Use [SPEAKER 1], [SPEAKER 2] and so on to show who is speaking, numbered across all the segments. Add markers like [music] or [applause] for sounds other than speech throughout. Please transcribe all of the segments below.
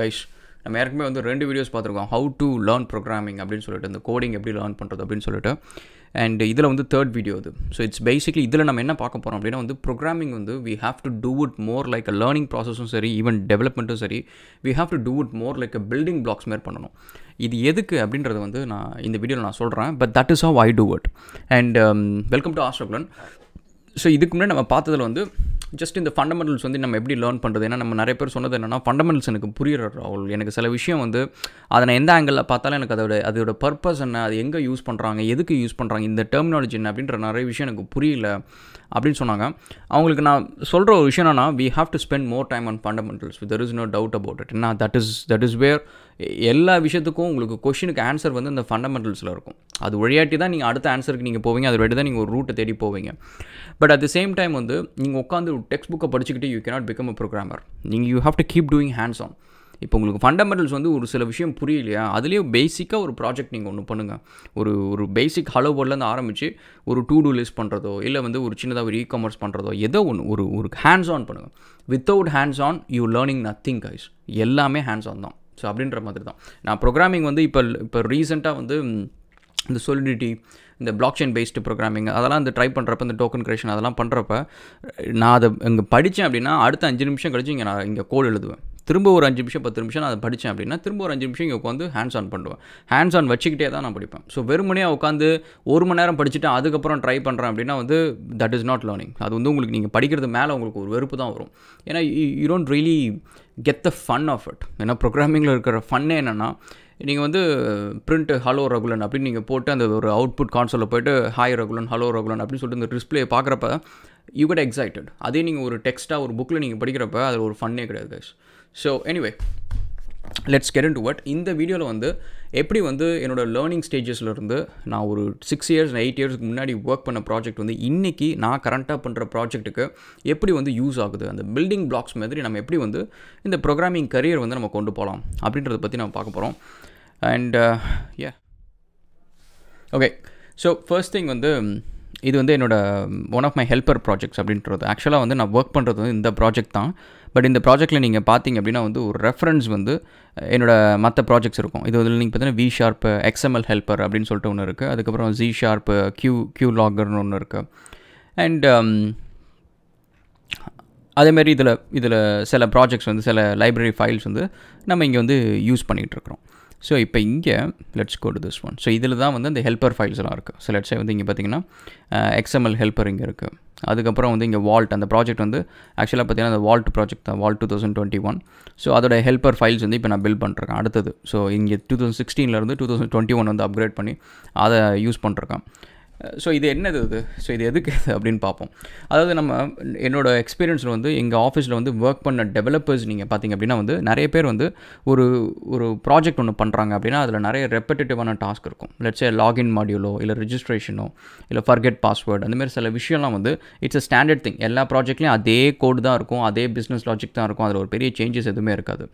[SPEAKER 1] கைஷ் நம்ம ஏற்கனவே வந்து ரெண்டு வீடியோஸ் பார்த்துருக்கோம். ஹவு டு லேர்ன் ப்ரோக்ராமிங் அப்படின்னு சொல்லிட்டு இந்த கோடிங் எப்படி லேர்ன் பண்ணுறது அப்படின்னு சொல்லிட்டு. அண்ட் இதில் வந்து தேர்ட் வீடியோ இது. ஸோ இட்ஸ் பேசிக்லி இதில் நம்ம என்ன பார்க்க போகிறோம் அப்படின்னா வந்து ப்ரோக்ராமிங் வந்து we have to do it more like a learning ப்ராசஸும் சரி ஈவன் டெவலப்மெண்ட்டும் சரி we have to do it more like a building blocks மாதிரி பண்ணணும். இது எதுக்கு அப்படின்றது வந்து நான் இந்த வீடியோவில் நான் சொல்கிறேன் but that is how I do it and welcome to ஆஸ்ட்ரோக்லன் so இதுக்கு முன்னாடி நம்ம பார்த்ததில் வந்து ஜஸ்ட் இந்த ஃபண்டமெண்டல்ஸ் வந்து நம்ம எப்படி லேர்ன் பண்ணுறது ஏன்னா நம்ம நிறைய பேர் சொன்னது என்னென்னா ஃபண்டமெண்டல்ஸ் எனக்கு புரியுற ராகுல் எனக்கு சில விஷயம் வந்து அதை நான் எந்த ஆங்கிளில் பார்த்தாலும் எனக்கு அதோட அதோட பர்பஸ் என்ன அது எங்கே யூஸ் பண்ணுறாங்க எதுக்கு யூஸ் பண்ணுறாங்க இந்த டெர்மினாலஜி என்ன அப்படின்ற நிறைய விஷயம் எனக்கு புரியல அப்படின்னு சொன்னாங்க. அவங்களுக்கு நான் சொல்கிற ஒரு விஷயம் என்னன்னா we have to spend more time on fundamentals there is no doubt about it என்ன that is that is where எல்லா விஷயத்துக்கும் உங்களுக்கு கொஷினுக்கு ஆன்சர் வந்து இந்த ஃபண்டமெண்டல்ஸில் இருக்கும். அது வழியாட்டி தான் நீங்கள் அடுத்த ஆன்சருக்கு நீங்கள் போவீங்க அது வழி தான் நீங்கள் ஒரு ரூட்டை தேடி போவீங்க. But at the same time வந்து நீங்கள் உட்காந்து டெக்ஸ்ட் புக்கை படிச்சுக்கிட்டு you cannot become a programmer நீங்கள் you have to keep doing hands on இப்போ உங்களுக்கு ஃபண்டமெண்டல்ஸ் வந்து ஒரு சில விஷயம் புரியலையா அதுலேயே பேசிக்காக ஒரு ப்ராஜெக்ட் நீங்கள் ஒன்று பண்ணுங்கள் ஒரு ஒரு பேசிக் ஹலோ வேர்ட்லேருந்து ஆரம்பித்து ஒரு டூ டூ லிஸ்ட் பண்ணுறதோ இல்லை வந்து ஒரு சின்னதாக ஒரு இ காமர்ஸ் பண்ணுறதோ ஏதோ ஒன்று ஒரு ஒரு ஹேண்ட்ஸ் ஆன் பண்ணுங்கள் without hands on you learning nothing guys எல்லாமே ஹேண்ட்ஸ் ஆன் தான். ஸோ அப்படின்ற மாதிரி தான் நான் ப்ரோக்ராமிங் வந்து இப்போ இப்போ ரீசெண்டாக வந்து இந்த சொலிடிட்டி இந்த பிளாக் செயின் பேஸ்டு ப்ரோக்ராமிங் அதெல்லாம் இந்த ட்ரை பண்ணுறப்ப இந்த டோக்கன் கிரியேஷன் அதெல்லாம் பண்ணுறப்ப நான் அதை இங்கே படித்தேன் அப்படின்னா அடுத்த அஞ்சு நிமிஷம் கழிச்சு இங்கே நான் இங்கே கோல் எழுதுவேன். திரும்ப ஒரு அஞ்சு நிமிஷம் பத்து நிமிஷம் நான் அதை படித்தேன் அப்படின்னா திரும்ப ஒரு அஞ்சு நிமிஷம் இங்கே உட்காந்து ஹேண்ட்ஸ் ஆன் பண்ணுவேன். ஹேண்ட்ஸ் ஆன் வச்சுக்கிட்டே தான் நான் படிப்பேன். ஸோ வெறுமனையாக உட்காந்து ஒரு மணி நேரம் படிச்சுட்டு அதுக்கப்புறம் ட்ரை பண்ணுறேன் அப்படின்னா வந்து தட் இஸ் நாட் லேர்னிங் அது வந்து உங்களுக்கு நீங்கள் படிக்கிறது மேலே உங்களுக்கு ஒரு வெறுப்பு தான் வரும். ஏன்னா you don't really get the fun of it ஏன்னா ப்ரோக்ராமிங்கில் இருக்கிற ஃபன்னே என்னென்னா நீங்கள் வந்து பிரிண்ட் ஹலோ ரகுலன் அப்படின்னு நீங்கள் போட்டு அந்த ஒரு அவுட்புட் கான்சோலில் போய்ட்டு ஹாய் ரகுலன் ஹலோ ரகுலன் அப்படின்னு சொல்லிட்டு இந்த டிஸ்பிளே பார்க்குறப்ப யூ கெட் எக்ஸைட்டட் அதே நீங்கள் ஒரு டெக்ஸ்ட்டாக ஒரு புக்கில் நீங்கள் படிக்கிறப்ப அது ஒரு ஃபன்னே கிடையாது guys so anyway let's get into what இந்த வீடியோவில் வந்து எப்படி வந்து என்னோடய லேர்னிங் ஸ்டேஜஸ்லேருந்து நான் ஒரு சிக்ஸ் இயர்ஸ் எயிட் இயர்ஸ்க்கு முன்னாடி ஒர்க் பண்ண ப்ராஜெக்ட் வந்து இன்றைக்கி நான் கரண்ட்டாக பண்ணுற ப்ராஜெக்ட்டுக்கு எப்படி வந்து யூஸ் ஆகுது? அந்த பில்டிங் பிளாக்ஸ் மாதிரி நம்ம எப்படி வந்து இந்த ப்ரோக்ராமிங் கரியர் வந்து நம்ம கொண்டு போகலாம் அப்படின்றத பற்றி நம்ம பார்க்க போகிறோம் and uh okay so first thing வந்து இது வந்து என்னோடய one of my helper projects அப்படின்றது. ஆக்சுவலாக வந்து நான் ஒர்க் பண்ணுறது வந்து இந்த ப்ராஜெக்ட் தான். பட் இந்த ப்ராஜெக்ட்டில் நீங்கள் பார்த்தீங்க அப்படின்னா வந்து ஒரு ரெஃபரன்ஸ் வந்து என்னோடய மற்ற ப்ராஜெக்ட்ஸ் இருக்கும். இது வந்து நீங்கள் பார்த்தீங்கன்னா வி ஷார்ப் எக்ஸ்எம்எல் ஹெல்ப்பர் அப்படின்னு சொல்லிட்டு ஒன்று இருக்குது அதுக்கப்புறம் ஜி ஷார்ப் கியூ கியூ லாகர்னு ஒன்று இருக்குது அண்ட் um, அதேமாரி இதில் இதில் சில ப்ராஜெக்ட்ஸ் வந்து சில லைப்ரரி ஃபைல்ஸ் வந்து நம்ம இங்கே வந்து யூஸ் பண்ணிகிட்ருக்குறோம் ஸோ இப்போ இங்கே let's go to this one so இதில் தான் வந்து அந்த ஹெல்ப்பர் ஃபைல்ஸ்லாம் இருக்குது ஸோ லெட்ஸே வந்து இங்கே பார்த்தீங்கன்னா எக்ஸ்எம்எல் ஹெல்ப்பர் இங்கே இருக்குது அதுக்கப்புறம் வந்து இங்கே வால்ட் அந்த ப்ராஜெக்ட் வந்து ஆக்சுவலாக பார்த்தீங்கன்னா அந்த வால்ட் ப்ராஜெக்ட் தான். Vault two thousand twenty one so அதோட ஹெல்ப்பர் ஃபைல்ஸ் வந்து இப்போ நான் பில் பண்ணுறேன் அடுத்தது. ஸோ இங்கே டூ தௌசண்ட் சிக்ஸ்டீன்லேருந்து டூ தௌசண்ட் டுவெண்ட்டி ஒன் வந்து அப்கிரேட் பண்ணி அதை யூஸ் பண்ணுறேன் ஸோ இது என்னது இது ஸோ இது எதுக்கு அப்படின்னு பார்ப்போம். அதாவது நம்ம என்னோடய எக்ஸ்பீரியன்ஸில் வந்து எங்கள் ஆஃபீஸில் வந்து ஒர்க் பண்ண டெவலப்பர்ஸ் நீங்கள் பார்த்தீங்க அப்படின்னா வந்து நிறைய பேர் வந்து ஒரு ஒரு ப்ராஜெக்ட் ஒன்று பண்ணுறாங்க அப்படின்னா அதில் நிறைய ரெப்படேட்டிவான டாஸ்க் இருக்கும். லெட்ஸே லாகின் மாடியூலோ இல்லை ரிஜிஸ்ட்ரேஷனோ இல்லை ஃபர்கெட் பாஸ்வேர்டு அந்தமாதிரி சில விஷயம்லாம் வந்து இட்ஸ் அ ஸ்டாண்டர்ட் திங் எல்லா ப்ராஜெக்ட்லேயும் அதே கோடு தான் இருக்கும் அதே பிஸ்னஸ் லாஜிக் தான் இருக்கும் அதில் ஒரு பெரிய சேஞ்சஸ் எதுவுமே இருக்காது.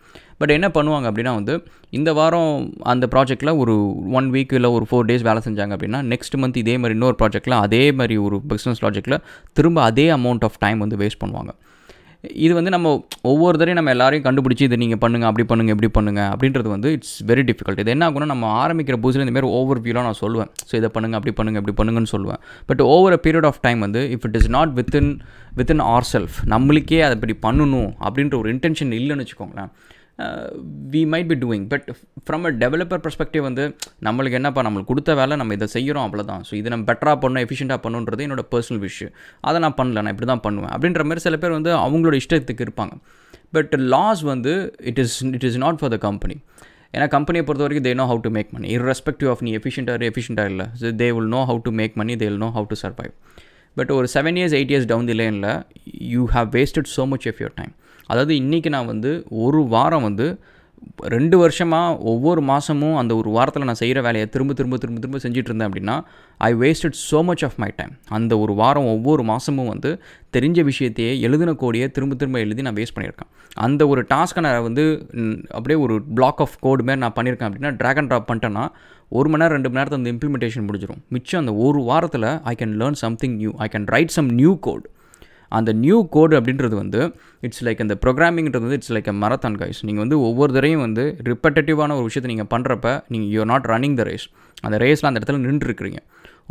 [SPEAKER 1] பட் என்ன பண்ணுவாங்க அப்படின்னா வந்து இந்த வாரம் அந்த ப்ராஜெக்ட்டில் ஒரு ஒன் வீக் இல்லை ஒரு ஃபோர் டேஸ் வேலை செஞ்சாங்க அப்படின்னா நெக்ஸ்ட் மந்த் இதே மாதிரி இன்னொரு ப்ராஜெக்ட்டில் அதே மாதிரி ஒரு பிஸ்னஸ் ப்ராஜெக்டில் திரும்ப அதே அமௌண்ட் ஆஃப் டைம் வந்து வேஸ்ட் பண்ணுவாங்க. இது வந்து நம்ம ஒவ்வொரு தரையும் நம்ம எல்லாரையும் கண்டுபிடிச்சி இதை நீங்கள் பண்ணுங்கள் அப்படி பண்ணுங்கள் இப்படி பண்ணுங்கள் அப்படின்றது வந்து இட்ஸ் வெரி டிஃபிகல்ட் இது என்ன ஆகும்னா நம்ம ஆரம்பிக்கிற புதுசில் இந்தமாரி ஓவர் வியூலாம் நான் சொல்லுவேன் ஸோ இதை பண்ணுங்கள் அப்படி பண்ணுங்கள் இப்படி பண்ணுங்கன்னு சொல்லுவேன் but over a period of time வந்து if it is not within within our self நம்மளுக்கே அதை இப்படி பண்ணணும் அப்படின்ற ஒரு இன்டென்ஷன் இல்லைன்னு வச்சுக்கோங்களேன் we might be doing but from a developer perspective வந்து நம்மளுக்கு என்னப்பா நம்மளுக்கு கொடுத்த வேலை நம்ம இதை செய்கிறோம் அவ்வளோதான் ஸோ இதை நம்ம பெட்டராக பண்ணணும் எஃபிஷியண்ட்டாக பண்ணுன்றது என்னோட பர்சனல் விஷயம் அதை நான் பண்ணல நான் இப்படி தான் பண்ணுவேன். அப்படின்ற மாதிரி சில பேர் வந்து அவங்களோட இஷ்டத்துக்கு இருப்பாங்க. பட் லாஸ் வந்து it is it is not for the company ஏன்னா கம்பெனியை பொறுத்த வரைக்கும் they know how to make money irrespective of நீ எஃபிஷியண்ட்டாக எஃபிஷியன்ட்டாக இல்லை. So they will know how to make money they will know how to survive but ஒரு seven years eight years down the line you have wasted so much of your time அதாவது இன்றைக்கி நான் வந்து ஒரு வாரம் வந்து ரெண்டு வருஷமாக ஒவ்வொரு மாதமும் அந்த ஒரு வாரத்தில் நான் செய்கிற வேலையை திரும்ப திரும்ப திரும்ப திரும்ப செஞ்சுட்டு இருந்தேன் அப்படின்னா I wasted so much of my time அந்த ஒரு வாரம் ஒவ்வொரு மாதமும் வந்து தெரிஞ்ச விஷயத்தையே எழுதின கோடியை திரும்ப திரும்ப எழுதி நான் வேஸ்ட் பண்ணியிருக்கேன். அந்த ஒரு டாஸ்க்கை நான் வந்து அப்படியே ஒரு பிளாக் ஆஃப் கோடு மாதிரி நான் பண்ணியிருக்கேன் அப்படின்னா ட்ராக் அண்ட் ட்ராப் பண்ணிட்டேன்னா ஒரு மணி நேரம் ரெண்டு மணி நேரத்தில் அந்த இம்ப்ளிமெண்டேஷன் முடிஞ்சிடும் மிச்சம் அந்த ஒரு வாரத்தில் I can learn something new I can write some new code அந்த நியூ கோடு அப்படின்றது வந்து இட்ஸ் லைக் அந்த ப்ரோக்ராமிங்கிறது வந்து it's like a marathon guys நீங்கள் வந்து ஒவ்வொரு தரையும் வந்து ரிப்பட்டேட்டிவான ஒரு விஷயத்தை நீங்கள் பண்ணுறப்ப நீங்கள் you are not running the race அந்த ரேஸில் அந்த இடத்துல நின்றுருக்கிறீங்க.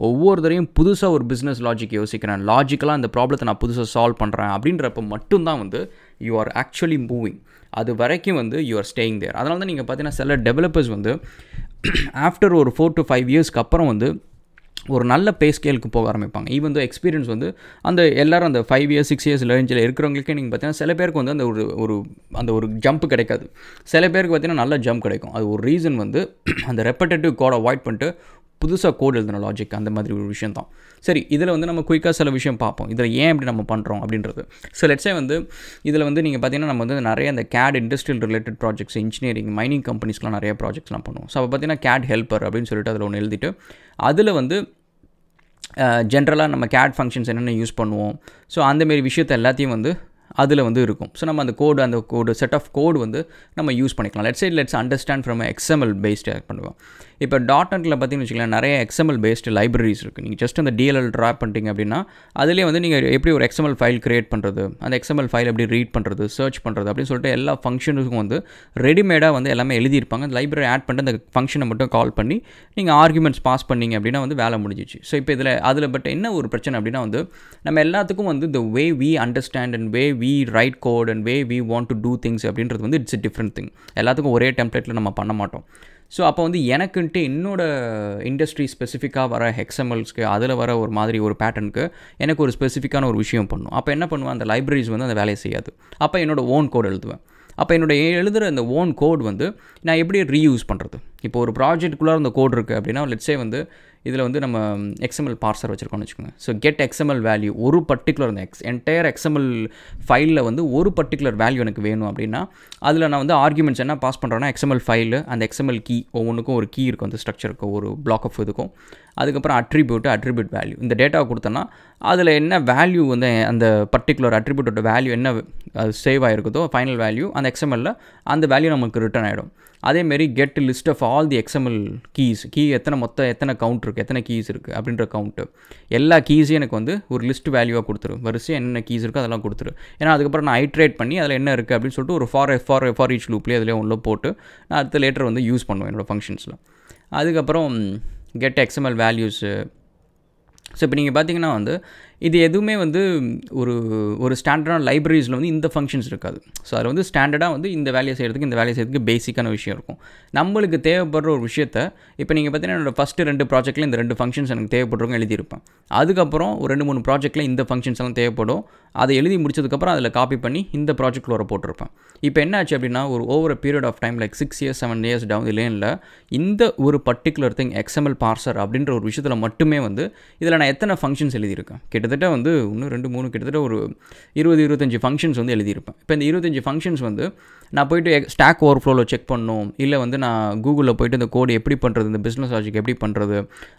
[SPEAKER 1] ஒவ்வொரு தடையும் புதுசாக ஒரு பிஸ்னஸ் லாஜிக் யோசிக்கிறேன். லாஜிக்கலாக அந்த ப்ராப்ளத்தை நான் புதுசாக சால்வ் பண்ணுறேன் அப்படின்றப்ப மட்டும்தான் வந்து யூ ஆர் ஆக்சுவலி மூவிங் அது வரைக்கும் வந்து யூ ஆர் ஸ்டேயிங் தேர் அதனால தான் நீங்கள் பார்த்தீங்கன்னா சில டெவலப்பர்ஸ் வந்து [clears throat] ஆஃப்டர் ஒரு ஃபோர் டு ஃபைவ் இயர்ஸ்க்கு அப்புறம் வந்து ஒரு நல்ல பே ஸ்கேலுக்கு போக ஆரம்பிப்பாங்க. ஈவன் தோ எக்ஸ்பீரியன்ஸ் வந்து அந்த எல்லாரும் அந்த ஃபைவ் இயர்ஸ் சிக்ஸ் இயர்ஸ் ரேஞ்சில் இருக்கிறவங்களுக்கே நீங்கள் பார்த்தீங்கன்னா சில பேருக்கு வந்து அந்த ஒரு ஒரு அந்த ஒரு ஜம்ப் கிடைக்காது. சில பேருக்கு பார்த்தீங்கன்னா நல்ல ஜம்ப் கிடைக்கும். அது ஒரு ரீசன் வந்து [clears throat] அந்த ரெப்படேட்டிவ் கோட் அவாய்ட் பண்ணிட்டு புதுசாக கோட் எழுதின லாஜிக் அந்த மாதிரி ஒரு விஷயம் தான். சரி இதில் வந்து நம்ம குயிக்காக சில விஷயம் பார்ப்போம். இதில் ஏன் இப்படி நம்ம பண்ணுறோம் அப்படின்றது. ஸோ லெட்ஸே வந்து இதில் வந்து நீங்கள் பார்த்தீங்கன்னா நம்ம வந்து நிறைய அந்த CAD industrial related projects engineering mining கம்பெனிஸ்லாம் நிறைய ப்ராஜெக்ட்ஸ்லாம் பண்ணுவோம். ஸோ அப்போ பார்த்தீங்கன்னா கேட் ஹெல்ப்பர் அப்படின்னு சொல்லிட்டு அதில் ஒன்று எழுதிட்டு அதில் வந்து ஜென்ரலாக நம்ம கேட் ஃபங்க்ஷன்ஸ் என்னென்ன யூஸ் பண்ணுவோம்? ஸோ அந்தமாரி விஷயத்தை எல்லாத்தையும் வந்து அதில் வந்து இருக்கும். ஸோ நம்ம அந்த கோடு அந்த கோடு செட் ஆஃப் கோடு வந்து நம்ம யூஸ் பண்ணிக்கலாம். Let's side let's understand from XML based பண்ணுவோம் இப்போ. டாட் நெட்டில் பார்த்தீங்கன்னு வச்சுக்கலாம் நிறைய எக்ஸ்எம்எல் பேஸ்டு லைப்ரரிஸ் இருக்குது நீங்கள் ஜஸ்ட் அந்த டிஎல்எல் ட்ரா பண்ணிட்டீங்க அப்படின்னா அதிலே வந்து நீங்கள் எப்படி ஒரு எக்ஸ்எம்எல் ஃபைல் க்ரியேட் பண்ணுறது அந்த எக்ஸ்எம்எல் ஃபைல் எப்படி ரீட் பண்ணுறது சர்ச் பண்ணுறது அப்படின்னு சொல்லிட்டு எல்லா ஃபங்க்ஷனுக்கும் வந்து ரெடிமேடாக வந்து எல்லாமே எழுதியிருப்பாங்க. அந்த லைப்ரரி ஆட் பண்ணிட்டு அந்த ஃபங்க்ஷனை மட்டும் கால் பண்ணி நீங்கள் ஆர்குமெண்ட்ஸ் பாஸ் பண்ணிங்க அப்படின்னா வந்து வேலை முடிஞ்சிச்சு. ஸோ இப்போ இதில் அதில் பட் என்ன ஒரு பிரச்சனை அப்படின்னா வந்து நம்ம எல்லாத்துக்கும் வந்து இந்த way we understand and way we write code and way we want to do things அப்படின்றது வந்து இட்ஸ் டிஃப்ரெண்ட் திங் எல்லாத்துக்கும் ஒரே டெம்ப்ளேட்டில் நம்ம பண்ண மாட்டோம். ஸோ அப்போ வந்து எனக்குன்ட்டு என்னோட இண்டஸ்ட்ரி ஸ்பெசிஃபிக்காக வர ஹெக்ஸமல்ஸ்க்கு அதில் வர ஒரு மாதிரி ஒரு பேட்டர்னுக்கு எனக்கு ஒரு ஸ்பெசிஃபிக்கான ஒரு விஷயம் பண்ணும். அப்போ என்ன பண்ணுவேன்? அந்த லைப்ரரிஸ் வந்து அந்த வேலையை செய்யாது. அப்போ என்னோட ஓன் கோட் எழுதுவேன். அப்போ என்னோடய எழுதுகிற அந்த ஓன் கோட் வந்து நான் எப்படி ரீயூஸ் பண்ணுறது இப்போ ஒரு ப்ராஜெக்ட்குள்ளே அந்த கோட் இருக்குது அப்படின்னா லெட்ஸே வந்து இதில் வந்து நம்ம எக்ஸ்எம்எல் பார்சர் வச்சுருக்கோம்னு வச்சுக்கோங்க. ஸோ கெட் எக்ஸ்எம்எல் வேல்யூ ஒரு பர்டிகுலர் அந்த எக்ஸ் என்டையர் எக்ஸ்எம்எல் ஃபைலில் வந்து ஒரு பர்டிகுலர் வேல்யூ எனக்கு வேணும் அப்படின்னா அதில் நான் வந்து ஆர்குமெண்ட்ஸ் என்ன பாஸ் பண்ணுறேன்னா எக்ஸ்எம்எல் ஃபைலு அந்த எக்ஸ்எம்எல் கீ ஒவ்வொன்றுக்கும் ஒரு கீ இருக்கும் அந்த ஸ்ட்ரக்சருக்கு ஒரு பிளாக் ஆஃப் இதுக்கும். அதுக்கப்புறம் அட்ரிபியூட் அட்ரிபியூட் வேல்யூ இந்த டேட்டாவை கொடுத்தோன்னா அதில் என்ன வேல்யூ வந்து அந்த பர்டிகுலர் அட்ரிபியூட்டோட வேல்யூ என்ன அது சேவ் ஆகிருக்குதோ ஃபைனல் வேல்யூ அந்த எக்ஸ்எம்எல்ல அந்த வேல்யூ நமக்கு ரிட்டர்ன் ஆகிடும் அதேமாரி get list of all the XML keys key எத்தனை மொத்தம் எத்தனை கவுண்ட் இருக்குது எத்தனை கீஸ் இருக்குது அப்படின்ற கவுண்ட்டு எல்லா கீஸையும் எனக்கு வந்து ஒரு லிஸ்ட் வேல்யூவாக கொடுத்துரு வரிசையாக என்னென்ன கீஸ் இருக்கோ அதெல்லாம் கொடுத்துரு ஏன்னா அதுக்கப்புறம் நான் ஐட்ரேட் பண்ணி அதில் என்ன இருக்குது அப்படின்னு சொல்லிட்டு ஒரு ஃபார் ஃபார் ஃபார் ஈச் லூப்லேயே அதில் உள்ள போட்டு நான் அடுத்த லேட்டர் வந்து யூஸ் பண்ணுவேன் என்னோடய ஃபங்க்ஷன்ஸில் அதுக்கப்புறம் கெட் எக்ஸ்எம்எல் வேல்யூஸு ஸோ இப்போ நீங்கள் பார்த்தீங்கன்னா வந்து இது எதுவுமே வந்து ஒரு ஒரு ஸ்டாண்டர்டான லைப்ரரிஸில் வந்து இந்த ஃபங்க்ஷன்ஸ் இருக்காது. ஸோ அதில் வந்து ஸ்டாண்டர்டாக வந்து இந்த வேலையை செய்கிறதுக்கு இந்த வேலையை செய்கிறதுக்கு பேசிக்கான விஷயம் இருக்கும். நம்மளுக்கு தேவைப்படுற ஒரு விஷயத்த இப்போ நீங்கள் பார்த்தீங்கன்னா என்னோடய ஃபஸ்ட்டு ரெண்டு ப்ராஜெக்ட்டில் இந்த ரெண்டு ஃபங்க்ஷன்ஸ் எனக்கு தேவைப்படுறவங்க எழுதியிருப்பேன். அதுக்கப்புறம் ஒரு ரெண்டு மூணு ப்ராஜெக்ட்டில் இந்த ஃபங்க்ஷன்ஸ் எல்லாம் தேவைப்படும். அதை எழுதி முடிச்சதுக்கப்புறம் அதில் காப்பி பண்ணி இந்த ப்ராஜெக்ட்டில் வர போட்டிருப்பேன். இப்போ என்ன ஆச்சு அப்படின்னா ஒரு over period of time like six years seven years down the லேனில் இந்த ஒரு பர்டிகுலர் திங் எக்ஸ்எம்எல் பார்சர் அப்படின்ற ஒரு விஷயத்தில் மட்டுமே வந்து இதில் நான் எத்தனை ஃபங்க்ஷன்ஸ் எழுதியிருக்கேன்? கிட்டத்தட்ட கிட்டத்தட்ட வந்து இன்னும் ரெண்டு மூணு கிட்டத்தட்ட ஒரு இருபது இருபத்தஞ்சி ஃபங்க்ஷன்ஸ் வந்து எழுதியிருப்பேன். இப்போ இந்த இருபத்தஞ்சி ஃபங்க்ஷன்ஸ் வந்து நான் போயிட்டு ஸ்டாக் ஓவர் ஃப்ளோவில் செக் பண்ணணும் இல்லை வந்து நான் கூகுளில் போயிட்டு இந்த கோடு எப்படி பண்ணுறது இந்த பிஸ்னஸ் லாஜிக் எப்படி பண்ணுறது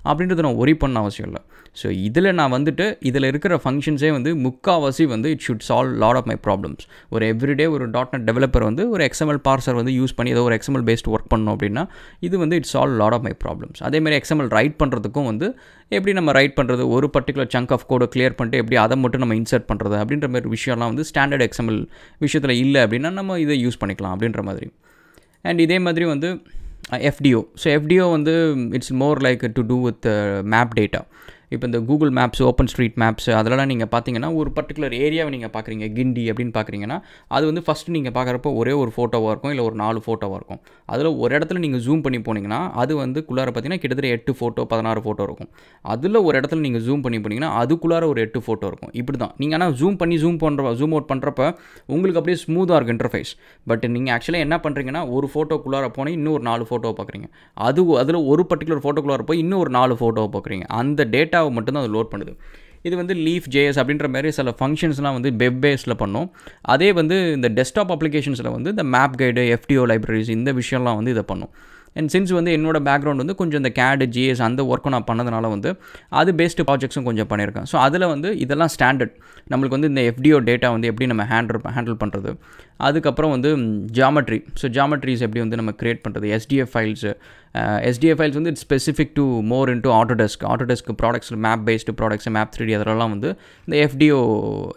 [SPEAKER 1] அப்படின்றத நான் ஒரி பண்ண அவசியம் இல்லை. ஸோ இதில் நான் வந்துட்டு இதில் இருக்கிற ஃபங்க்ஷன்ஸே வந்து முக்கால்வாசி வந்து it should solve lot of my problems ஒரு எவ்ரிடே ஒரு. டாட் நெட் டெவலப்பர் வந்து ஒரு எக்ஸ்எம்எல் பார்சர் வந்து யூஸ் பண்ணி ஏதோ ஒரு எக்ஸ்எம்எல் பேஸ்ட் ஒர்க் பண்ணணும் அப்படின்னா இது வந்து it solve lot of my problems அதேமாதிரி எக்ஸ்எம்எல் ரைட் பண்ணுறதுக்கும் வந்து எப்படி நம்ம ரைட் பண்ணுறது ஒரு பர்டிகுலர் சங்க் ஆஃப் கோடை கிளியர் பண்ணிட்டு எப்படி அதை மட்டும் நம்ம இன்சர்ட் பண்ணுறது அப்படின்ற மாதிரி விஷயம்லாம் வந்து ஸ்டாண்டர்ட் எக்ஸ்எம்எல் விஷயத்தில் இல்லை அப்படின்னா நம்ம இதை யூஸ் பண்ணிக்கலாம் அப்படின்ற மாதிரி. அண்ட் இதே மாதிரி வந்து எஃப்டிஓ ஸோ எஃப்டிஓ வந்து it's more like to do with map data இப்போ இந்த Google maps open street maps அதெல்லாம் நீங்கள் பார்த்தீங்கன்னா ஒரு பர்டிகுலர் ஏரியாவை நீங்கள் பார்க்குறீங்க. கிண்டி அப்படின்னு பார்க்குறீங்கன்னா அது வந்து ஃபஸ்ட்டு நீங்கள் பார்க்குறப்போ ஒரே ஒரு ஃபோட்டோவாக இருக்கும் இல்லை ஒரு நாலு ஃபோட்டோவாக இருக்கும். அதில் ஒரு இடத்துல நீங்கள் ஜூம் பண்ணி போனீங்கன்னா அது வந்து குள்ளார பார்த்தீங்கன்னா கிட்டத்தட்ட எட்டு ஃபோட்டோ பதினாறு ஃபோட்டோ இருக்கும். அதில் ஒரு இடத்துல நீங்கள் ஜூம் பண்ணி போனீங்கன்னா அதுக்குள்ளார ஒரு எட்டு ஃபோட்டோ இருக்கும். இப்படி தான் நீங்கள் ஆனால் ஜூம் பண்ணி ஜூம் பண்ணுற ஜூம் அவுட் பண்ணுறப்ப உங்களுக்கு அப்படியே ஸ்மூத்தாக இருக்கும் இன்டர்ஃபேஸ் பட் நீங்கள் ஆக்சுவலாக என்ன பண்ணுறீங்கன்னா ஒரு ஃபோட்டோக்குள்ளார போனால் இன்னும் ஒரு நாலு ஃபோட்டோவை பார்க்குறீங்க. அது அதில் ஒரு பர்டிகுலர் ஃபோட்டோக்குள்ளார போய் இன்னும் ஒரு நாலு ஃபோட்டோவை பார்க்குறீங்க. அந்த டேட்டா டேட்டாவை மட்டும்தான் அது லோட் பண்ணுது. இது வந்து லீஃப் ஜேஎஸ் அப்படின்ற மாதிரி சில ஃபங்க்ஷன்ஸ்லாம் வந்து வெப் பேஸில் பண்ணோம். அதே வந்து இந்த டெஸ்க்டாப் அப்ளிகேஷன்ஸில் வந்து இந்த மேப் கைடு எஃப்டிஓ லைப்ரரிஸ் இந்த விஷயம்லாம் வந்து இதை பண்ணும். அண்ட் சின்ஸ் வந்து என்னோட பேக்ரவுண்ட் வந்து கொஞ்சம் இந்த கேடு ஜிஎஸ் அந்த ஒர்க்கும் நான் பண்ணதுனால வந்து அது பேஸ்டு ப்ராஜெக்ட்ஸும் கொஞ்சம் பண்ணியிருக்கேன். ஸோ அதில் வந்து இதெல்லாம் ஸ்டாண்டர்ட் நம்மளுக்கு வந்து இந்த எஃப்டிஓ டேட்டா வந்து எப்படி நம்ம ஹேண்டில் ஹேண்டில் பண்ணுறது அதுக்கப்புறம் வந்து ஜாமெட்ரி ஸோ ஜாமெட்ரிஸ் எப்படி வந்து நம்ம க்ரியேட் பண்ணுறது எஸ்டிஎஃப் ஃபைல்ஸு எஸ்டிஎஃப் ஃபைல்ஸ் வந்து it's specific to more into Autodesk Autodesk products map based products map three அதெல்லாம் வந்து இந்த எஃப்டிஓ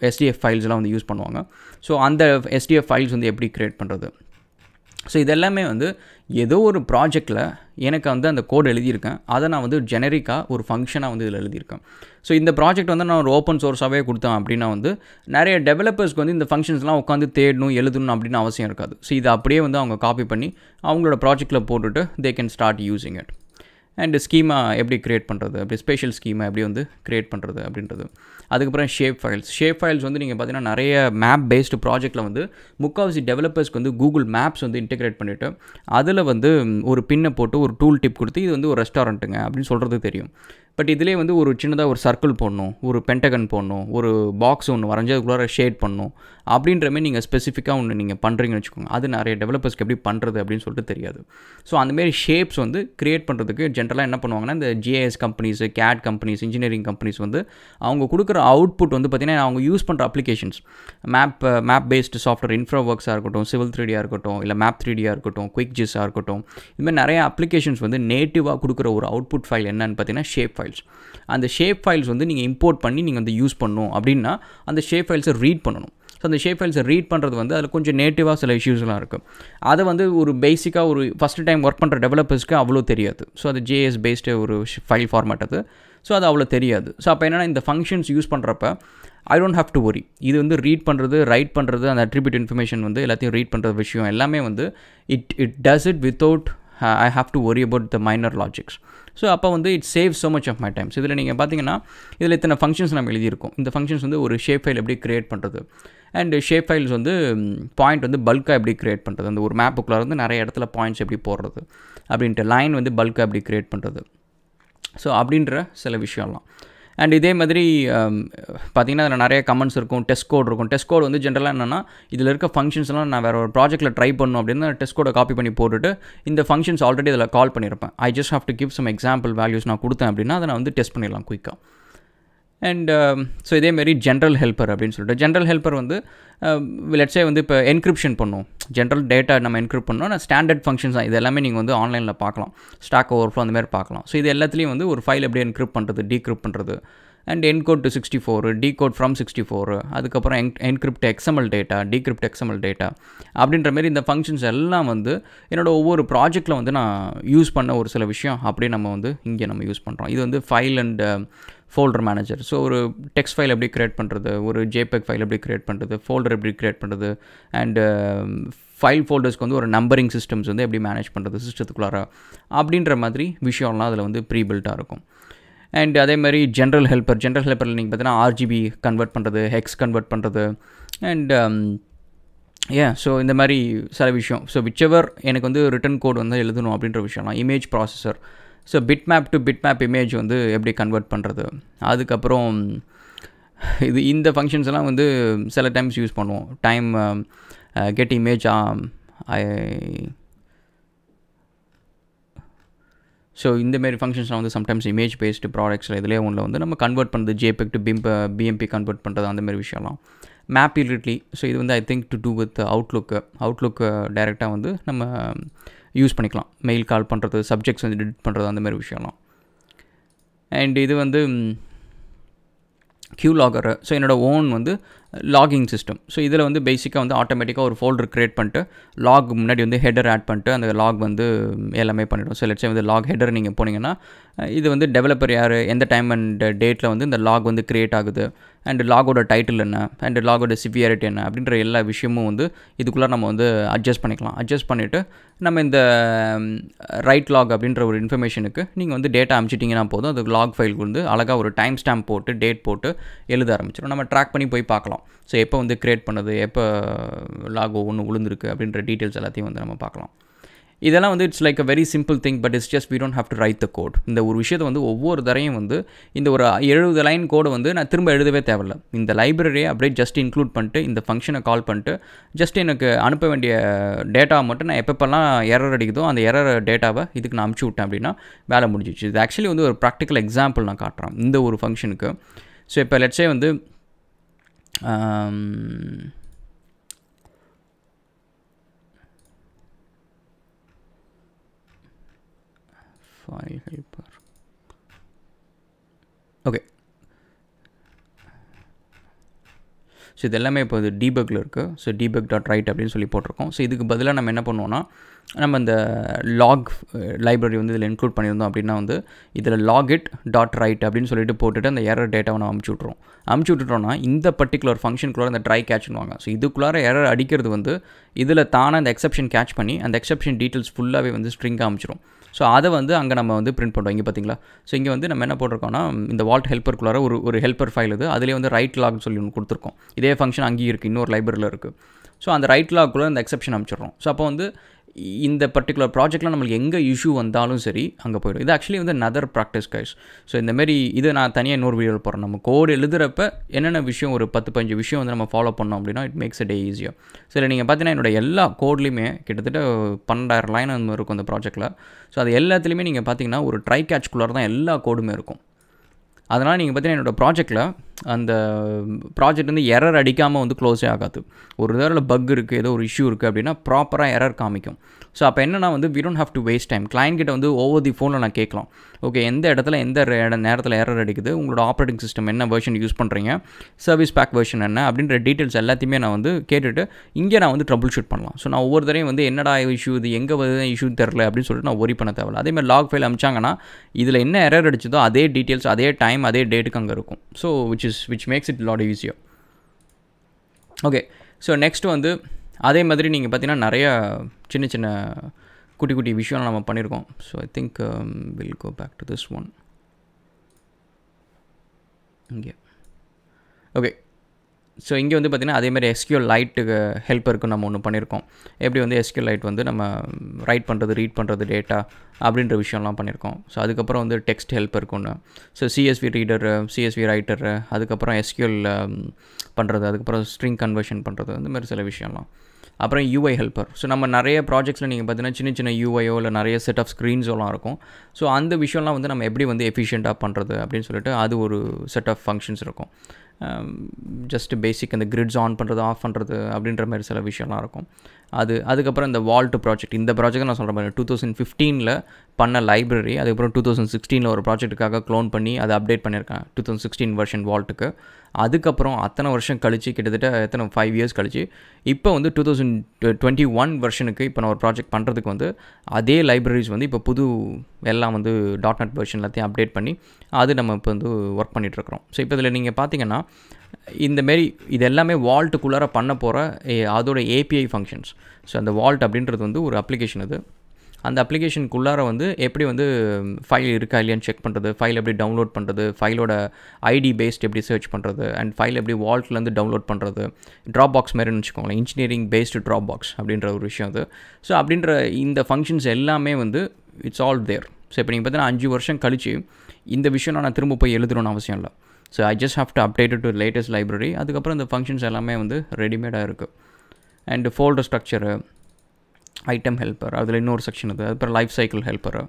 [SPEAKER 1] எஸ்டிஎஃப் ஃபைல்ஸ்லாம் வந்து யூஸ் பண்ணுவாங்க. ஸோ அந்த எஸ்டிஎஃப் ஃபைல்ஸ் வந்து எப்படி க்ரியேட் பண்ணுறது ஸோ இதெல்லாமே வந்து ஏதோ ஒரு ப்ராஜெக்டில் எனக்கு வந்து அந்த கோட் எழுதியிருக்கேன். அதை நான் வந்து ஜெனரிக்காக ஒரு ஃபங்க்ஷனாக வந்து இதில் எழுதியிருக்கேன். ஸோ இந்த ப்ராஜெக்ட் வந்து நான் ஒரு ஓப்பன் சோர்ஸாகவே கொடுத்தேன் அப்படின்னா வந்து நிறைய டெவலப்பர்ஸ்க்கு வந்து இந்த ஃபங்க்ஷன்ஸ்லாம் உட்காந்து தேடணும் எழுதணும் அப்படின்னு அவசியம் இருக்காது. ஸோ இதை அப்படியே வந்து அவங்க காப்பி பண்ணி அவங்களோட ப்ராஜெக்ட்டில் போட்டுட்டு they can start using it and schema எப்படி க்ரியேட் பண்ணுறது அப்படி ஸ்பெஷல் ஸ்கீமை எப்படி வந்து க்ரியேட் பண்ணுறது அப்படின்றது. அதுக்கப்புறம் ஷேப் ஃபைல்ஸ் ஷேப் ஃபைல்ஸ் வந்து நீங்கள் பார்த்தீங்கன்னா நிறைய மேப் பேஸ்டு ப்ராஜெக்ட்டில் வந்து முக்கால்வாசி டெவலப்பர்ஸ்க்கு வந்து கூகுள் மேப்ஸ் வந்து இன்டெகிரேட் பண்ணிவிட்டு அதில் வந்து ஒரு பின்னை போட்டு ஒரு டூல் டிப் கொடுத்து இது வந்து ஒரு ரெஸ்டாரண்ட்டுங்க அப்படின்னு சொல்கிறது தெரியும். பட் இதிலே வந்து ஒரு சின்னதாக ஒரு சர்க்கிள் போடணும் ஒரு பென்டகன் போடணும் ஒரு பாக்ஸ் ஒன்று வரைஞ்சி அதுக்குள்ளார ஷேட் பண்ணணும் அப்படின்ற மாதிரி நீங்கள் ஸ்பெசிஃபிக்காக ஒன்று நீங்கள் பண்ணுறீங்கன்னு வச்சுக்கோங்க. அது நிறைய டெவலப்பர்ஸ்க்கு எப்படி பண்ணுறது அப்படின்னு சொல்லிட்டு தெரியாது. ஸோ அந்தமாரி ஷேப்ஸ் வந்து க்ரியேட் பண்ணுறதுக்கு ஜென்ரலாக என்ன பண்ணுவாங்கன்னா இந்த GIS companies CAD companies engineering companies வந்து அவங்க கொடுக்குற அவுட்புட் வந்து பார்த்திங்கன்னா அவங்க யூஸ் பண்ணுற applications map map based software infra ஒர்க்ஸாக இருக்கட்டும் சிவில் த்ரீடியாக இருக்கட்டும் இல்லை மேப் த்ரீடியாக இருக்கட்டும் குயிக் ஜிஸாக இருக்கட்டும் இதுமாதிரி நிறைய அப்ளிகேஷன்ஸ் வந்து நேட்டிவாக கொடுக்குற ஒரு அவுட்புட் ஃபைல் என்னன்னு பார்த்தீங்கன்னா ஷேப் ஃபைல் ஃபைல்ஸ் அந்த ஷேப் ஃபைல்ஸ் வந்து நீங்கள் இம்போர்ட் பண்ணி நீங்கள் வந்து யூஸ் பண்ணணும். அப்படின்னா அந்த ஷேப் ஃபைல்ஸை ரீட் பண்ணணும். ஸோ அந்த ஷேப் ஃபைல்ஸை ரீட் பண்ணுறது வந்து அதில் கொஞ்சம் நேட்டிவாக சில இஷ்யூஸ்லாம் இருக்குது அதை வந்து ஒரு பேசிக்காக ஒரு ஃபஸ்ட்டு டைம் ஒர்க் பண்ணுற டெவலப்பர்ஸ்க்கு அவ்வளோ தெரியாது. ஸோ அது ஜேஎஸ் பேஸ்டு ஒரு ஃபைல் ஃபார்மேட் அது. ஸோ அது அவ்வளோ தெரியாது. ஸோ அப்போ என்னென்னா இந்த ஃபங்க்ஷன்ஸ் யூஸ் பண்ணுறப்ப I don't have to worry இது வந்து ரீட் பண்ணுறது ரைட் பண்ணுறது அந்த அட்ரிபியூட் இன்ஃபர்மேஷன் வந்து எல்லாத்தையும் ரீட் பண்ணுற விஷயம் எல்லாமே வந்து it it does it without I have to worry about the minor logics so அப்போ வந்து it save so much of my times இதில் நீங்கள் பார்த்தீங்கன்னா இதில் இத்தனை ஃபங்க்ஷன்ஸ் நம்ம எழுதியிருக்கோம். இந்த ஃபங்க்ஷன்ஸ் வந்து ஒரு ஷேப் ஃபைல் எப்படி க்ரியேட் பண்ணுறது அண்ட் ஷேப் ஃபைல்ஸ் வந்து பாயிண்ட் வந்து பல்காக எப்படி க்ரியேட் பண்ணுறது அந்த ஒரு மேப்புக்குள்ளே வந்து நிறைய இடத்துல பாயிண்ட்ஸ் எப்படி போடுறது? அப்படின்ட்டு லைன் வந்து பல்காக எப்படி க்ரியேட் பண்ணுறது ஸோ அப்படின்ற சில விஷயம்லாம். அண்ட் இதே மாதிரி um, பார்த்திங்கன்னா அதில் நிறைய கமெண்ட்ஸ் இருக்கும் டெஸ்ட் கோட் இருக்கும். டெஸ்ட் கோட் வந்து ஜென்ரலாக என்னென்னா இதில் இருக்க ஃபங்க்ஷன்ஸ்லாம் நான் வேறு ஒரு ப்ராஜெக்ட்டில் ட்ரை பண்ணணும் அப்படின்னு டெஸ்ட் கோடை காப்பி பண்ணி போட்டுட்டு இந்த ஃபங்க்ஷன்ஸ் ஆல்ரெடி அதில் கால் பண்ணியிருப்பேன் I just have to give some example values நான் கொடுத்தேன் அப்படின்னா அதை நான் வந்து டெஸ்ட் பண்ணிடலாம் குயிக்காக அண்ட் ஸோ இதேமாரி ஜென்ரல் ஹெல்ப்பர் அப்படின்னு சொல்லிட்டு ஜென்ரல் ஹெல்ப்பர் வந்து um, லெட்ஸே வந்து இப்போ என்கிரிப்ஷன் பண்ணும். ஜென்ரல் டேட்டா நம்ம என்கிரிப்ட் பண்ணோம் நான் ஸ்டாண்டர்ட் ஃபங்க்ஷன்ஸ் தான். இது எல்லாமே நீங்கள் வந்து ஆன்லைனில் பார்க்கலாம். ஸ்டாக் ஓவர் ஃப்ளோ அந்த மாதிரி பார்க்கலாம். ஸோ இது எல்லாத்துலேயும் வந்து ஒரு ஃபைல் எப்படி என்கிரிப்ட் பண்ணுறது டீக்ரிப்ட் பண்ணுறது and encode to sixty four decode from sixty four அதுக்கப்புறம் என் encrypt XML data decrypt XML data அப்படின்ற மாதிரி இந்த ஃபங்க்ஷன்ஸ் எல்லாம் வந்து என்னோடய ஒவ்வொரு ப்ராஜெக்ட்டில் வந்து நான் யூஸ் பண்ண ஒரு சில விஷயம் அப்படியே நம்ம வந்து இங்கே நம்ம யூஸ் பண்ணுறோம் இது வந்து file and folder manager so ஒரு டெக்ஸ்ட் ஃபைல் எப்படி க்ரியேட் பண்ணுறது ஒரு ஜேபெக் ஃபைல் எப்படி க்ரியேட் பண்ணுறது ஃபோல்டர் எப்படி க்ரியேட் பண்ணுறது அண்டு ஃபைல் ஃபோல்டர்ஸ்க்கு வந்து ஒரு நம்பரிங் சிஸ்டம்ஸ் வந்து எப்படி மேனேஜ் பண்ணுறது சிஸ்டத்துக்குள்ளார அப்படின்ற மாதிரி விஷயம்லாம் அதில் வந்து ப்ரீபில்ட்டாக இருக்கும். அண்ட் அதே மாதிரி ஜென்ரல் ஹெல்ப்பர் ஜென்ரல் ஹெல்ப்பரில் நீங்கள் பார்த்தீங்கன்னா ஆர்ஜிபி கன்வெர்ட் பண்ணுறது ஹெக்ஸ் கன்வெர்ட் பண்ணுறது அண்ட் ஏன் ஸோ இந்த மாதிரி சில விஷயம். ஸோ விச்செவர் எனக்கு வந்து ரிட்டன் கோட் வந்து எழுதணும் அப்படின்ற விஷயம்லாம் image processor so bitmap to bitmap image வந்து எப்படி கன்வெர்ட் பண்ணுறது அதுக்கப்புறம் இது இந்த ஃபங்க்ஷன்ஸ் எல்லாம் வந்து சில டைம்ஸ் யூஸ் பண்ணுவோம். Time get image I so இந்தமாரி ஃபங்க்ஷன்ஸ்லாம் வந்து சம்டைம்ஸ் இமேஜ் பேஸ்டு ப்ராடக்ட்ஸில் இதிலே ஒன்றில் வந்து நம்ம கன்வெர்ட் பண்ணுறது ஜேபெக் டு பிம்ப பிஎம்பி கன்வெர்ட் பண்ணுறது அந்த மாதிரி விஷயம்லாம். மேப் இலிட்லி ஸோ இது வந்து I think to do with outlook outlook டைரெக்டாக வந்து நம்ம யூஸ் பண்ணிக்கலாம். மெயில் கால் பண்ணுறது சப்ஜெக்ட்ஸ் வந்து எடிட் பண்ணுறது அந்த மாதிரி விஷயம்லாம். அண்ட் இது வந்து க்யூ லாகர் ஸோ என்னோடய ஓன் வந்து லாகிங் சிஸ்டம் ஸோ இதில் வந்து பேசிக்காக வந்து ஆட்டோமேட்டிக்காக ஒரு ஃபோல்டர் க்ரியேட் பண்ணிட்டு லாக் முன்னாடி வந்து ஹெடர் ஆட் பண்ணிட்டு அந்த லாக் வந்து எல்லாமே பண்ணிவிடும் ஸோ லட்சம் வந்து லாக் ஹெடர் நீங்கள் போனீங்கன்னா இது வந்து டெவலப்பர் யார் எந்த டைம் அண்ட் டேட்டில் வந்து இந்த லாக் வந்து க்ரியேட் ஆகுது. அண்ட் லாகோட டைட்டில் என்ன அண்ட் லாகோட சிவியாரிட்டி என்ன அப்படின்ற எல்லா விஷயமும் வந்து இதுக்குள்ளே நம்ம வந்து அட்ஜஸ்ட் பண்ணிக்கலாம். அட்ஜஸ்ட் பண்ணிவிட்டு நம்ம இந்த ரைட் லாக் அப்படின்ற ஒரு இன்ஃபர்மேஷனுக்கு நீங்கள் வந்து டேட்டா அனுப்பிச்சிட்டிங்கன்னா போதும். அது லாக் ஃபைலுக்கு வந்து அழகாக ஒரு டைம் ஸ்டாம்ப் போட்டு டேட் போட்டு எழுத ஆரம்பிச்சிடும் நம்ம ட்ராக் பண்ணி போய் பார்க்கலாம். ஸோ எப்போ வந்து க்ரியேட் பண்ணது எப்போ லாக் ஒன்று விழுந்திருக்கு அப்படின்ற டீட்டெயில்ஸ் எல்லாத்தையும் வந்து நம்ம பார்க்கலாம். இதெல்லாம் வந்து it's like a very simple thing but it's just we don't have to write the code இந்த ஒரு விஷயத்தை வந்து ஒவ்வொரு தரையும் வந்து இந்த ஒரு எழுபது லைன் கோடை வந்து நான் திரும்ப எழுதவே தேவையில்ல. இந்த லைப்ரரியை அப்படியே ஜஸ்ட் இன்க்ளூட் பண்ணிட்டு இந்த ஃபங்க்ஷனை கால் பண்ணிட்டு ஜஸ்ட் எனக்கு அனுப்ப வேண்டிய டேட்டாவை மட்டும் நான் எப்பப்பெல்லாம் எரர் அடிக்குதோ அந்த எரர் டேட்டாவை இதுக்கு நான் அமுச்சு விட்டேன் அப்படின்னா வேலை முடிஞ்சிச்சு இது ஆக்சுவலி வந்து ஒரு ப்ராக்டிக்கல் எக்ஸாம்பிள் நான் காட்டுறேன். இந்த ஒரு ஃபங்க்ஷனுக்கு ஸோ இப்போ லெட்ஸே வந்து um, file helper okay so இது எல்லாமே இப்போ இது டீபக்கில் இருக்குது ஸோ டீபக் டாட் ரைட் அப்படின்னு சொல்லி போட்டிருக்கோம். ஸோ இதுக்கு பதிலாக நம்ம என்ன பண்ணுவோம்னா நம்ம இந்த லாக் லைப்ரரி வந்து இதில் இன்க்ளூட் பண்ணியிருந்தோம் அப்படின்னா வந்து இதில் லாக் இட் டாட் ரைட் அப்படின்னு சொல்லிட்டு போட்டுட்டு அந்த எரர் டேட்டாவை நம்ம அமுச்சு விட்ருவோம் அமுச்சு விட்டுட்டோம்னா இந்த பர்டிகுலர் ஃபங்க்ஷனுக்குள்ளே அந்த ட்ரை கேட்ச்னுவாங்க ஸோ இதுக்குள்ளார எரர் அடிக்கிறது வந்து இதில் தானே அந்த எக்ஸப்ஷன் கேட்ச் பண்ணி அந்த எக்ஸப்ஷன் டீட்டெயில்ஸ் ஃபுல்லாகவே வந்து ஸ்ட்ரிங்காக அமுச்சிடும் ஸோ அதை வந்து அங்கே நம்ம வந்து பிரிண்ட் பண்ணுறோம் இங்கே பார்த்தீங்களா ஸோ இங்கே வந்து நம்ம என்ன போட்டிருக்கோம்னா இந்த வால்ட் ஹெல்ப்பருக்குள்ளார ஒரு ஒரு ஹெல்ப்பர் ஃபைல் இது. அதிலே வந்து ரைட் லாக்னு சொல்லி ஒன்று கொடுத்துருக்கோம். இதே ஃபங்க்ஷன் அங்கேயும் இருக்குது இன்னொரு லைப்ரரியில் இருக்குது ஸோ அந்த ரைட் லாக்குள்ளே அந்த எக்ஸப்ஷன் அமைச்சிடுறோம். ஸோ அப்போ வந்து இந்த பர்டிகுலர் ப்ராஜெக்ட்லாம் நம்மளுக்கு எங்கே இஷ்யூ வந்தாலும் சரி அங்கே போயிடும் இது ஆக்சுவலி வந்து நதர் ப்ராக்டிஸ் கைஸ் ஸோ இந்தமாரி இதை நான் தனியாக இன்னொரு வீடியோவில் போகிறேன் நம்ம கோடு எழுதுகிறப்ப என்னென்ன விஷயம் ஒரு பத்து பஞ்சு விஷயம் வந்து நம்ம ஃபாலோ பண்ணோம் அப்படின்னா இட் மேக்ஸ் அ டே ஈஸியாக சரி நீங்கள் பார்த்தீங்கன்னா என்னோட எல்லா கோட்லேயுமே கிட்டத்தட்ட பன்னெண்டாயிரம் லைன் இருக்கும் அந்த ப்ராஜெக்ட்டில் ஸோ அது எல்லாத்துலேயுமே நீங்கள் பார்த்தீங்கன்னா ஒரு ட்ரை கேட்ச்குள்ளார் தான் எல்லா கோடுமே இருக்கும். அதனால் நீங்கள் பார்த்தீங்கன்னா என்னோடய ப்ராஜெக்ட்டில் அந்த ப்ராஜெக்ட் வந்து எரர் அடிக்காமல் வந்து க்ளோஸே ஆகாது. ஒரு தடவை பக் இருக்குது ஏதோ ஒரு இஷ்யூ இருக்குது அப்படின்னா ப்ராப்பராக எரர் காமிக்கும். ஸோ அப்போ என்னென்னா வந்து we don't have to waste time client கிட்ட வந்து ஓவர் தி ஃபோனில் நான் கேட்கலாம். ஓகே எந்த இடத்துல எந்த நேரத்தில் எரர் அடிக்குது உங்களோட ஆப்ரேட்டிங் சிஸ்டம் என்ன வெர்ஷன் யூஸ் பண்ணுறீங்க சர்வீஸ் பேக் வெர்ஷன் என்ன அப்படின்ற டீட்டெயில்ஸ் எல்லாத்தையுமே நான் வந்து கேட்டுட்டு இங்கே நான் வந்து ட்ரபுள் ஷூட் பண்ணலாம். ஸோ நான் ஒவ்வொரு தரையும் வந்து என்னடா இஷ்யூ இது எங்கே வருது இஷ்யூ தெரில அப்படின்னு சொல்லிட்டு நான் ஒரி பண்ண தேவையில்ல. அதேமாதிரி லாக் ஃபைல் அமிச்சாங்கன்னா இதில் என்ன எரர் அடிச்சதோ அதே டீட்டெயில்ஸ் அதே டைம் அதே டேட்டுக்கு அங்கே இருக்கும். So which is which makes it lot easier okay so next வந்து அதே மாதிரி நீங்கள் பார்த்தீங்கன்னா நிறையா சின்ன சின்ன குட்டி குட்டி விஷயம்லாம் நம்ம பண்ணியிருக்கோம். So I think will go back to this one இங்கே. ஓகே ஸோ இங்கே வந்து பார்த்திங்கன்னா அதேமாதிரி எஸ்கியூஎல் லைட்டுக்கு ஹெல்ப்பருக்கு நம்ம ஒன்று பண்ணியிருக்கோம் எப்படி வந்து எஸ்கியூஎல் லைட் வந்து நம்ம ரைட் பண்ணுறது ரீட் பண்ணுறது டேட்டா அப்படின்ற விஷயம்லாம் பண்ணியிருக்கோம் ஸோ அதுக்கப்புறம் வந்து டெக்ஸ்ட் ஹெல்ப்பருக்கு ஒன்று so CSV reader CSV writer அதுக்கப்புறம் எஸ்கியூஎல் um, பண்ணுறது அதுக்கப்புறம் ஸ்ட்ரிங் கன்வர்ஷன் பண்ணுறது அந்த மாதிரி சில விஷயம்லாம். அப்புறம் யூஐ ஹெல்ப்பர் ஸோ நம்ம நிறைய ப்ராஜெக்ட்ஸில் நீங்கள் பார்த்தீங்கன்னா சின்ன சின்ன யூஐயோ இல்லை நிறைய செட் ஆஃப் ஸ்க்ரீன்ஸோலாம் இருக்கும். ஸோ அந்த விஷயம்லாம் வந்து நம்ம எப்படி வந்து எஃபிஷியண்ட்டாக பண்ணுறது அப்படின்னு சொல்லிட்டு அது ஒரு செட் ஆஃப் ஃபங்க்ஷன்ஸ் இருக்கும். ஜஸ்ட் பேசிக் அந்த கிரிட்ஸ் ஆன் பண்ணுறது ஆஃப் பண்ணுறது அப்படின்ற மாதிரி சில விஷயம்லாம் இருக்கும். அது அதுக்கப்புறம் இந்த வால்ட் ப்ராஜெக்ட் இந்த ப்ராஜெக்ட் நான் சொல்கிற மாதிரி டூ தௌசண்ட் ஃபிஃப்டீனில் பண்ண லைப்ரரி அதுக்கப்புறம் டூ தௌசண்ட் சிக்ஸ்டீனில் ஒரு ப்ராஜெக்ட்டுக்காக க்ளோன் பண்ணி அதை அப்டேட் பண்ணியிருக்கேன் டூ தௌசண்ட் சிக்ஸ்டீன் வெர்ஷன் வால்ட்டுக்கு அதுக்கப்புறம் அத்தனை வருஷம் கழிச்சு கிட்டத்தட்ட எத்தனை ஃபைவ் இயர்ஸ் கழிச்சு இப்போ வந்து டூ தௌசண்ட் டுவெண்ட்டி ஒன் வெர்ஷனுக்கு இப்போ நான் ஒரு ப்ராஜெக்ட் பண்ணுறதுக்கு வந்து அதே லைப்ரரிஸ் வந்து இப்போ புது எல்லாம் வந்து டாட் நெட் வெர்ஷன் எல்லாத்தையும் அப்டேட் பண்ணி அது நம்ம இப்போ வந்து ஒர்க் பண்ணிகிட்ருக்குறோம் ஸோ இப்போ இதில் நீங்கள் பார்த்தீங்கன்னா இந்தமாரி இது எல்லாமே வால்ட்டுக்குள்ளார பண்ண போகிற அதோட ஏபிஐ ஃபங்க்ஷன்ஸ் ஸோ அந்த வால்ட் அப்படின்றது வந்து ஒரு அப்ளிகேஷன் அது. அந்த அப்ளிகேஷனுக்குள்ளார வந்து எப்படி வந்து ஃபைல் இருக்கா இல்லையான்னு செக் பண்ணுறது ஃபைல் எப்படி டவுன்லோட் பண்ணுறது ஃபைலோட ஐடி பேஸ்ட் எப்படி சர்ச் பண்ணுறது அண்ட் ஃபைல் எப்படி வால்ட்லேருந்து டவுன்லோட் பண்ணுறது ட்ராப் பாக்ஸ் மாதிரின்னு வச்சுக்கோங்களேன் இன்ஜினியரிங் பேஸ்டு ட்ராப் பாக்ஸ் அப்படின்ற ஒரு விஷயம் அது. ஸோ அப்படின்ற இந்த ஃபங்க்ஷன்ஸ் எல்லாமே வந்து இட்ஸ் ஆல் தேர் ஸோ இப்போ நீங்கள் பார்த்தீங்கன்னா அஞ்சு வருஷம் கழித்து இந்த விஷயம் நான் திரும்ப போய் எழுதணும்னு அவசியம் இல்லை. So I just have to update to latest library அதுக்கப்புறம் இந்த ஃபங்க்ஷன்ஸ் எல்லாமே வந்து ரெடிமேடாக இருக்குது and folder structure item helper அதில் இன்னொரு செக்ஷன் இது அதுக்கப்புறம் லைஃப் சைக்கிள் ஹெல்ப்பரு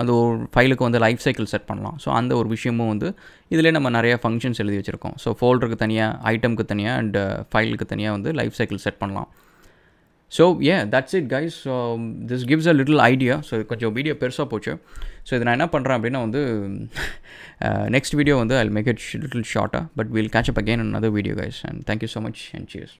[SPEAKER 1] அந்த ஒரு ஃபைலுக்கு வந்து லைஃப் சைக்கிள் செட் பண்ணலாம். ஸோ அந்த ஒரு விஷயமும் வந்து இதிலே நம்ம நிறைய ஃபங்க்ஷன்ஸ் எழுதி வச்சுருக்கோம். ஸோ ஃபோல்டருக்கு தனியாக ஐட்டமுக்கு தனியாக அண்ட் ஃபைலுக்கு தனியாக வந்து லைஃப் சைக்கிள் செட் பண்ணலாம். So uh that's it guys so this gives a little idea so கொஞ்சம் வீடியோ பெருசாக போச்சு. ஸோ இது நான் என்ன பண்ணுறேன் அப்படின்னா வந்து [laughs] நெக்ஸ்ட் வீடியோ வந்து ஐ மேக் இட் லிட்டில் ஷார்ட்டாக but we'll catch up again on video guys and thank you so much and cheers